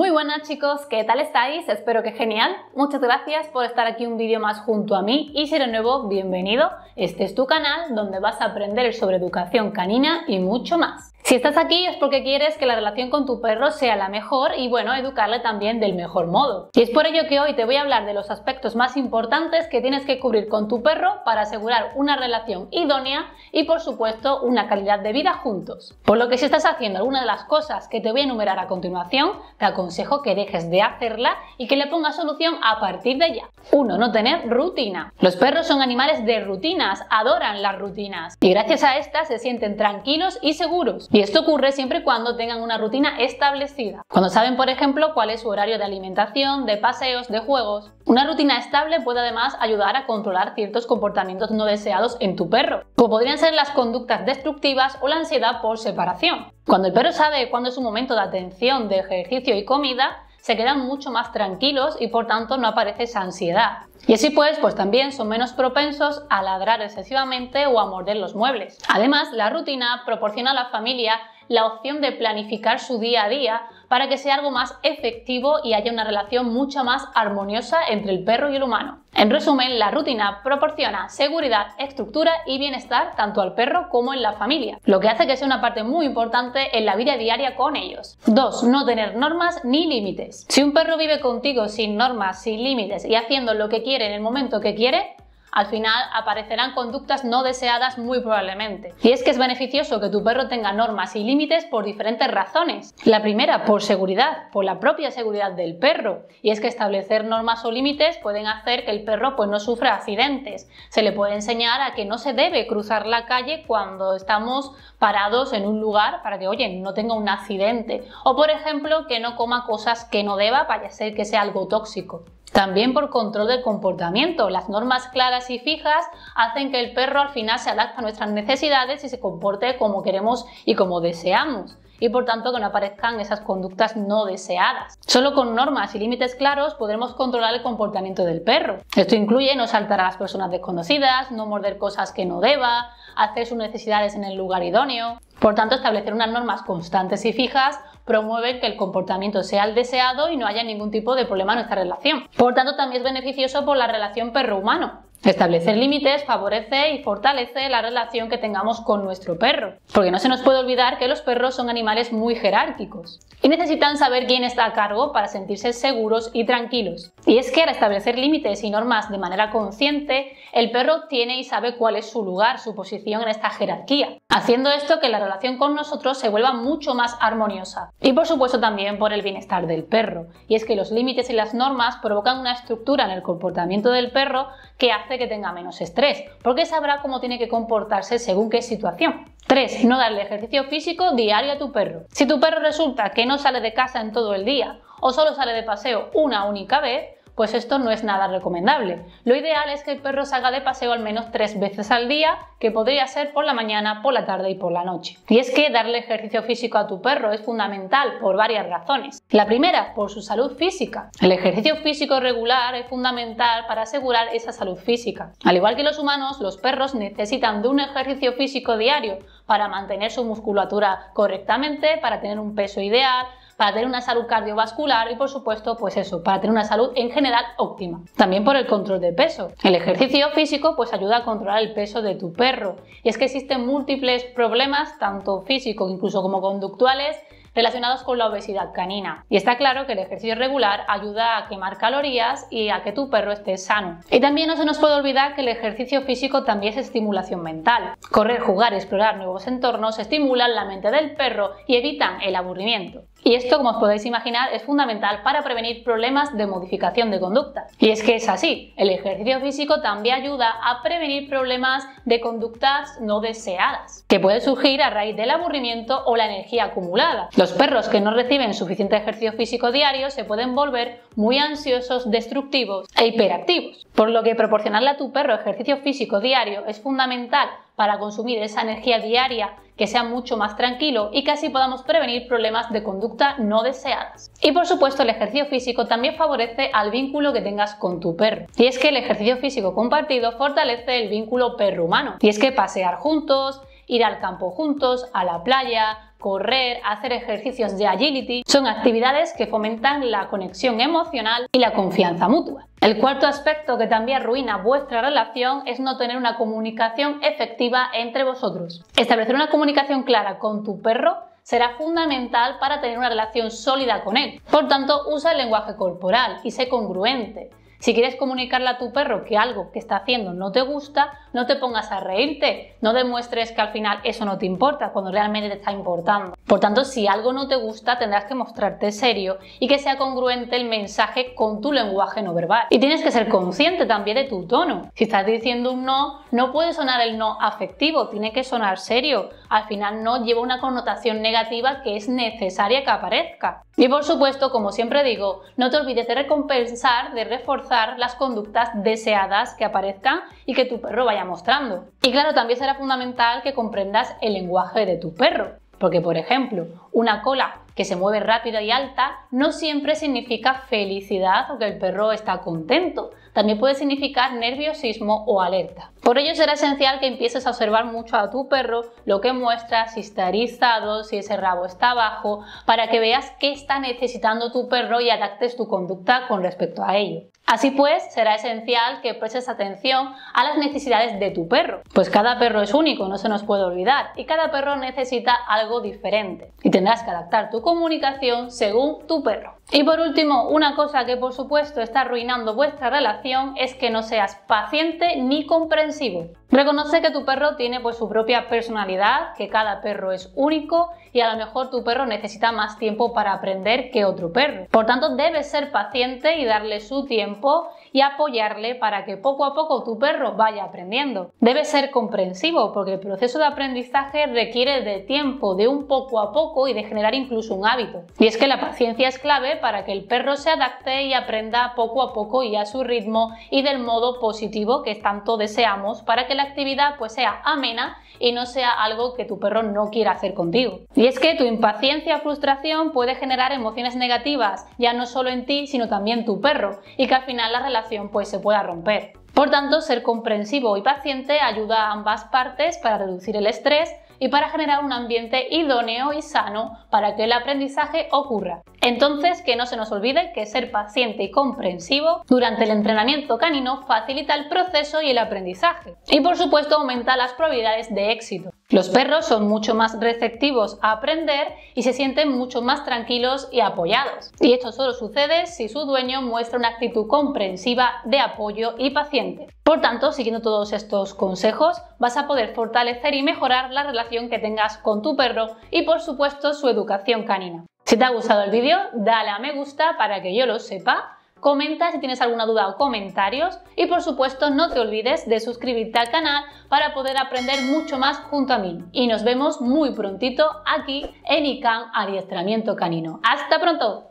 Muy buenas chicos, ¿qué tal estáis? Espero que genial. Muchas gracias por estar aquí un vídeo más junto a mí y si eres nuevo, bienvenido. Este es tu canal donde vas a aprender sobre educación canina y mucho más. Si estás aquí es porque quieres que la relación con tu perro sea la mejor y bueno, educarle también del mejor modo. Y es por ello que hoy te voy a hablar de los aspectos más importantes que tienes que cubrir con tu perro para asegurar una relación idónea y por supuesto una calidad de vida juntos. Por lo que si estás haciendo alguna de las cosas que te voy a enumerar a continuación, te aconsejo que dejes de hacerla y que le pongas solución a partir de ya. 1. No tener rutina. Los perros son animales de rutinas, adoran las rutinas y gracias a estas se sienten tranquilos y seguros. Y esto ocurre siempre y cuando tengan una rutina establecida. Cuando saben, por ejemplo, cuál es su horario de alimentación, de paseos, de juegos. Una rutina estable puede además ayudar a controlar ciertos comportamientos no deseados en tu perro, como podrían ser las conductas destructivas o la ansiedad por separación. Cuando el perro sabe cuándo es un momento de atención, de ejercicio y comida, se quedan mucho más tranquilos y por tanto no aparece esa ansiedad. Y así pues, pues también son menos propensos a ladrar excesivamente o a morder los muebles. Además, la rutina proporciona a la familia la opción de planificar su día a día para que sea algo más efectivo y haya una relación mucho más armoniosa entre el perro y el humano. En resumen, la rutina proporciona seguridad, estructura y bienestar tanto al perro como en la familia, lo que hace que sea una parte muy importante en la vida diaria con ellos. 2. No tener normas ni límites. Si un perro vive contigo sin normas, sin límites y haciendo lo que quiere en el momento que quiere, al final aparecerán conductas no deseadas muy probablemente. Y es que es beneficioso que tu perro tenga normas y límites por diferentes razones. La primera, por seguridad, por la propia seguridad del perro. Y es que establecer normas o límites pueden hacer que el perro pues, no sufra accidentes. Se le puede enseñar a que no se debe cruzar la calle cuando estamos parados en un lugar para que, oye, no tenga un accidente. O por ejemplo, que no coma cosas que no deba, vaya ser que sea algo tóxico. También por control del comportamiento. Las normas claras y fijas hacen que el perro al final se adapte a nuestras necesidades y se comporte como queremos y como deseamos y por tanto que no aparezcan esas conductas no deseadas. Solo con normas y límites claros podremos controlar el comportamiento del perro. Esto incluye no saltar a las personas desconocidas, no morder cosas que no deba, hacer sus necesidades en el lugar idóneo. Por tanto, establecer unas normas constantes y fijas promueve que el comportamiento sea el deseado y no haya ningún tipo de problema en nuestra relación. Por tanto, también es beneficioso por la relación perro-humano. Establecer límites favorece y fortalece la relación que tengamos con nuestro perro, porque no se nos puede olvidar que los perros son animales muy jerárquicos y necesitan saber quién está a cargo para sentirse seguros y tranquilos. Y es que al establecer límites y normas de manera consciente, el perro tiene y sabe cuál es su lugar, su posición en esta jerarquía, haciendo esto que la relación con nosotros se vuelva mucho más armoniosa. Y por supuesto también por el bienestar del perro. Y es que los límites y las normas provocan una estructura en el comportamiento del perro que hace que tenga menos estrés, porque sabrá cómo tiene que comportarse según qué situación. 3. No darle ejercicio físico diario a tu perro. Si tu perro resulta que no sale de casa en todo el día o solo sale de paseo una única vez, pues esto no es nada recomendable. Lo ideal es que el perro salga de paseo al menos tres veces al día, que podría ser por la mañana, por la tarde y por la noche. Y es que darle ejercicio físico a tu perro es fundamental por varias razones. La primera, por su salud física. El ejercicio físico regular es fundamental para asegurar esa salud física. Al igual que los humanos, los perros necesitan de un ejercicio físico diario para mantener su musculatura correctamente, para tener un peso ideal, para tener una salud cardiovascular y por supuesto, pues eso, para tener una salud en general óptima. También por el control de peso. El ejercicio físico pues ayuda a controlar el peso de tu perro. Y es que existen múltiples problemas, tanto físicos incluso como conductuales, relacionados con la obesidad canina. Y está claro que el ejercicio regular ayuda a quemar calorías y a que tu perro esté sano. Y también no se nos puede olvidar que el ejercicio físico también es estimulación mental. Correr, jugar y explorar nuevos entornos estimulan la mente del perro y evitan el aburrimiento. Y esto, como os podéis imaginar, es fundamental para prevenir problemas de modificación de conducta. Y es que es así, el ejercicio físico también ayuda a prevenir problemas de conductas no deseadas, que pueden surgir a raíz del aburrimiento o la energía acumulada. Los perros que no reciben suficiente ejercicio físico diario se pueden volver muy ansiosos, destructivos e hiperactivos. Por lo que proporcionarle a tu perro ejercicio físico diario es fundamental para consumir esa energía diaria que sea mucho más tranquilo y que así podamos prevenir problemas de conducta no deseadas. Y por supuesto el ejercicio físico también favorece al vínculo que tengas con tu perro. Y es que el ejercicio físico compartido fortalece el vínculo perro-humano. Y es que pasear juntos, ir al campo juntos, a la playa, correr, hacer ejercicios de agility, son actividades que fomentan la conexión emocional y la confianza mutua. El cuarto aspecto que también arruina vuestra relación es no tener una comunicación efectiva entre vosotros. Establecer una comunicación clara con tu perro será fundamental para tener una relación sólida con él. Por tanto, usa el lenguaje corporal y sé congruente. Si quieres comunicarle a tu perro que algo que está haciendo no te gusta, no te pongas a reírte, no demuestres que al final eso no te importa cuando realmente te está importando. Por tanto, si algo no te gusta, tendrás que mostrarte serio y que sea congruente el mensaje con tu lenguaje no verbal. Y tienes que ser consciente también de tu tono. Si estás diciendo un no, no puede sonar el no afectivo, tiene que sonar serio. Al final no lleva una connotación negativa que es necesaria que aparezca. Y por supuesto, como siempre digo, no te olvides de recompensar, de reforzar las conductas deseadas que aparezcan y que tu perro vaya mostrando. Y claro, también será fundamental que comprendas el lenguaje de tu perro. Porque, por ejemplo, una cola que se mueve rápida y alta no siempre significa felicidad o que el perro está contento. También puede significar nerviosismo o alerta. Por ello será esencial que empieces a observar mucho a tu perro, lo que muestra, si está erizado, si ese rabo está bajo, para que veas qué está necesitando tu perro y adaptes tu conducta con respecto a ello. Así pues, será esencial que prestes atención a las necesidades de tu perro, pues cada perro es único, no se nos puede olvidar, y cada perro necesita algo diferente, y tendrás que adaptar tu comunicación según tu perro. Y por último, una cosa que por supuesto está arruinando vuestra relación es que no seas paciente ni comprensivo. Reconoce que tu perro tiene pues su propia personalidad, que cada perro es único y a lo mejor tu perro necesita más tiempo para aprender que otro perro. Por tanto, debes ser paciente y darle su tiempo y apoyarle para que poco a poco tu perro vaya aprendiendo. Debes ser comprensivo porque el proceso de aprendizaje requiere de tiempo, de un poco a poco y de generar incluso un hábito. Y es que la paciencia es clave para que el perro se adapte y aprenda poco a poco y a su ritmo y del modo positivo que tanto deseamos para que la actividad pues sea amena y no sea algo que tu perro no quiera hacer contigo. Y es que tu impaciencia o frustración puede generar emociones negativas, ya no solo en ti, sino también tu perro, y que al final la relación pues se pueda romper. Por tanto, ser comprensivo y paciente ayuda a ambas partes para reducir el estrés y para generar un ambiente idóneo y sano para que el aprendizaje ocurra. Entonces, que no se nos olvide que ser paciente y comprensivo durante el entrenamiento canino facilita el proceso y el aprendizaje. Y por supuesto aumenta las probabilidades de éxito. Los perros son mucho más receptivos a aprender y se sienten mucho más tranquilos y apoyados. Y esto solo sucede si su dueño muestra una actitud comprensiva de apoyo y paciente. Por tanto, siguiendo todos estos consejos, vas a poder fortalecer y mejorar la relación que tengas con tu perro y por supuesto su educación canina. Si te ha gustado el vídeo, dale a me gusta para que yo lo sepa comenta si tienes alguna duda o comentarios y por supuesto no te olvides de suscribirte al canal para poder aprender mucho más junto a mí. Y nos vemos muy prontito aquí en ICANN Adiestramiento Canino. ¡Hasta pronto!